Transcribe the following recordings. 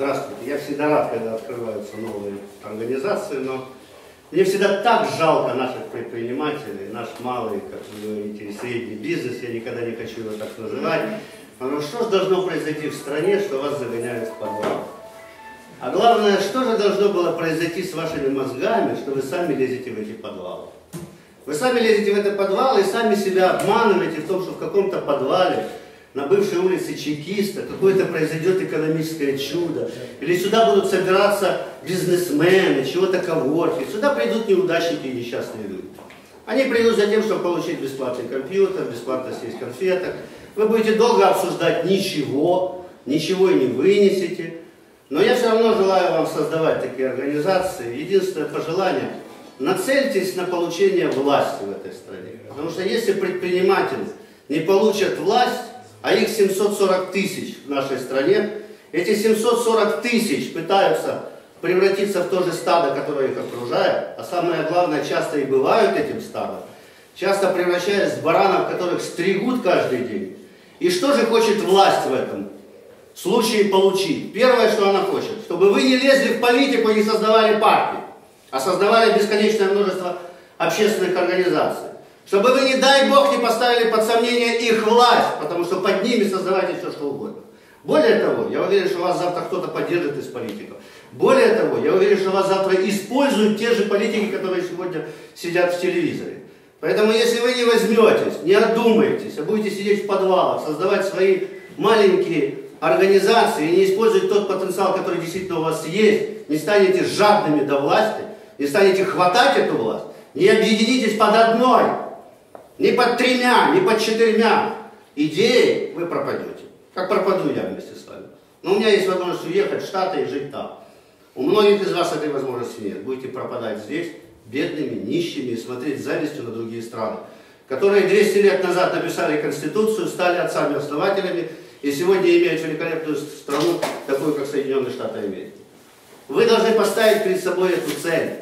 Здравствуйте. Я всегда рад, когда открываются новые организации, но мне всегда так жалко наших предпринимателей, наш малый, как вы говорите, и средний бизнес, я никогда не хочу его так называть. Но что же должно произойти в стране, что вас загоняют в подвал? А главное, что же должно было произойти с вашими мозгами, что вы сами лезете в эти подвалы? Вы сами лезете в этот подвал и сами себя обманываете в том, что в каком-то подвале на бывшей улице Чекиста какое-то произойдет экономическое чудо, или сюда будут собираться бизнесмены, чего-то коворки, сюда придут неудачники и несчастные люди. Они придут за тем, чтобы получить бесплатный компьютер, бесплатно съесть конфеток. Вы будете долго обсуждать ничего, ничего и не вынесете. Но я все равно желаю вам создавать такие организации. Единственное пожелание – нацельтесь на получение власти в этой стране. Потому что если предприниматели не получат власть, а их 740 тысяч в нашей стране, эти 740 тысяч пытаются превратиться в то же стадо, которое их окружает, а самое главное, часто и бывают этим стадом, часто превращаясь в баранов, которых стригут каждый день. И что же хочет власть в этом случае получить? Первое, что она хочет, чтобы вы не лезли в политику и не создавали партии, а создавали бесконечное множество общественных организаций. Чтобы вы, не дай Бог, не поставили под сомнение их власть, потому что под ними создавайте все, что угодно. Более того, я уверен, что вас завтра кто-то поддержит из политиков. Более того, я уверен, что вас завтра используют те же политики, которые сегодня сидят в телевизоре. Поэтому, если вы не возьметесь, не одумаетесь, а будете сидеть в подвалах, создавать свои маленькие организации и не использовать тот потенциал, который действительно у вас есть, не станете жадными до власти, не станете хватать эту власть, не объединитесь под одной, ни под тремя, ни под четырьмя идеей, вы пропадете. Как пропаду я вместе с вами. Но у меня есть возможность уехать в Штаты и жить там. У многих из вас этой возможности нет. Будете пропадать здесь, бедными, нищими, и смотреть завистью на другие страны, которые 200 лет назад написали Конституцию, стали отцами-основателями, и сегодня имеют великолепную страну, такую, как Соединенные Штаты Америки. Вы должны поставить перед собой эту цель,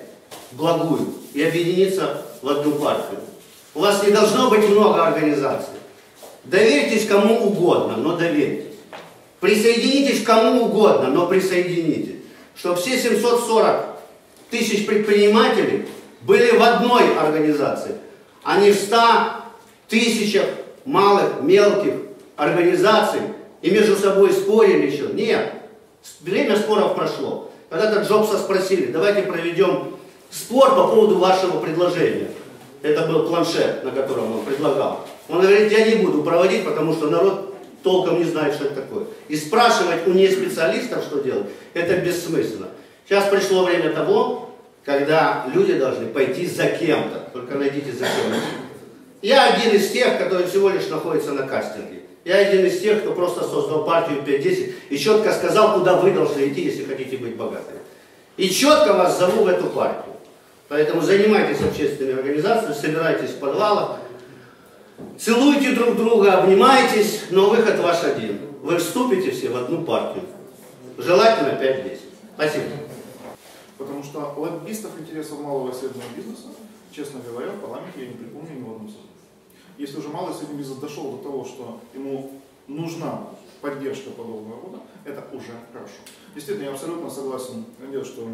благую, и объединиться в одну партию. У вас не должно быть много организаций. Доверьтесь кому угодно, но доверьтесь. Присоединитесь кому угодно, но присоединитесь. Чтобы все 740 тысяч предпринимателей были в одной организации, а не в 100 тысячах малых, мелких организаций и между собой спорили еще. Нет, время споров прошло. Когда-то Джобса спросили, давайте проведем спор по поводу вашего предложения. Это был планшет, на котором он предлагал. Он говорит, я не буду проводить, потому что народ толком не знает, что это такое. И спрашивать у неспециалистов, что делать, это бессмысленно. Сейчас пришло время того, когда люди должны пойти за кем-то. Только найдите за кем-то. Я один из тех, который всего лишь находится на кастинге. Я один из тех, кто просто создал партию 5-10 и четко сказал, куда вы должны идти, если хотите быть богатыми. И четко вас зову в эту партию. Поэтому занимайтесь общественными организациями, собирайтесь в подвалах, целуйте друг друга, обнимайтесь, но выход ваш один. Вы вступите все в одну партию. Желательно 5-10. Спасибо. Потому что лоббистов интересов малого и среднего бизнеса, честно говоря, в парламенте я не припомню ни в одном случае. Если уже малый и средний бизнес дошел до того, что ему нужна поддержка подобного рода, это уже хорошо. Действительно, я абсолютно согласен, что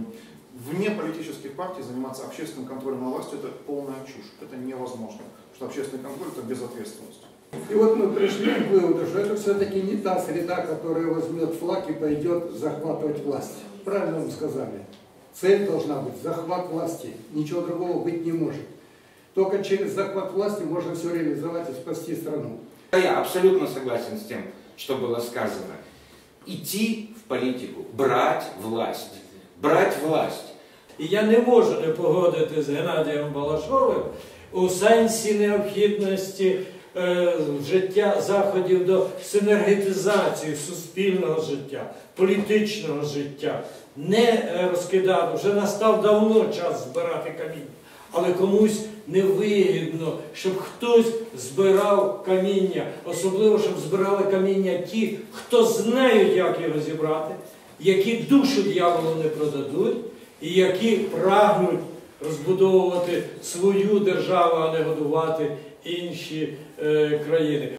вне политических партий заниматься общественным контролем на властью это полная чушь. Это невозможно. Потому что общественный контроль это безответственность. И вот мы пришли к выводу, что это все-таки не та среда, которая возьмет флаг и пойдет захватывать власть. Правильно вам сказали. Цель должна быть захват власти. Ничего другого быть не может. Только через захват власти можно все реализовать и спасти страну. Я абсолютно согласен с тем, что было сказано. Идти в политику, брать власть. Брать власть. І я не можу не погодити з Геннадієм Балашовим у сенсі необхідності е, життя заходів до синергетизації суспільного життя, політичного життя. Не е, розкидати, вже настав давно час збирати каміння. Але комусь невигідно, щоб хтось збирав каміння, особливо, щоб збирали каміння ті, хто знають, як його зібрати, які душу дьяволу не продадуть, і які прагнуть розбудовувати свою державу, а не годувати інші е, країни.